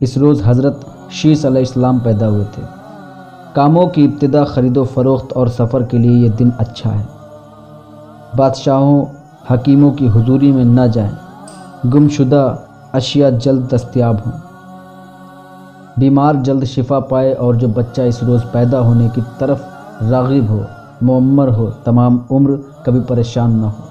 इस रोज़ हज़रत शीस अलैहिस्सलाम पैदा हुए थे। कामों की इब्तदा ख़रीदो फ़रोख्त और सफ़र के लिए यह दिन अच्छा है। बादशाहों हकीमों की हुजूरी में न जाएँ, गुमशुदा अशिया जल्द दस्तियाब हों। बीमार जल्द शिफा पाए और जो बच्चा इस रोज़ पैदा होने की तरफ़ रागिब हो मम्मर हो तमाम उम्र कभी परेशान न हो।